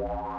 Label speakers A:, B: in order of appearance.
A: Yeah.